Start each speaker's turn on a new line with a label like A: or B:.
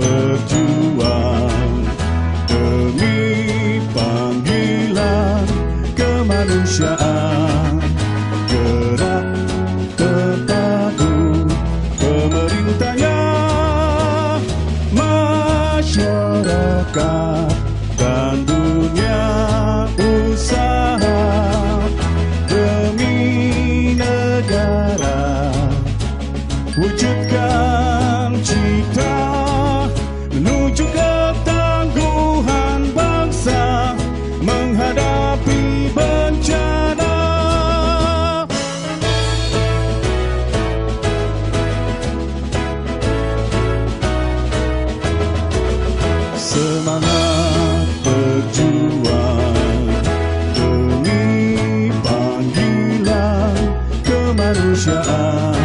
A: berjuang. Demi panggilan kemanusiaan. Gerak terpadu pemerintahnya masyarakat dan dunia usaha. Demi negara wujudkan semangat berjuang demi panggilan kemanusiaan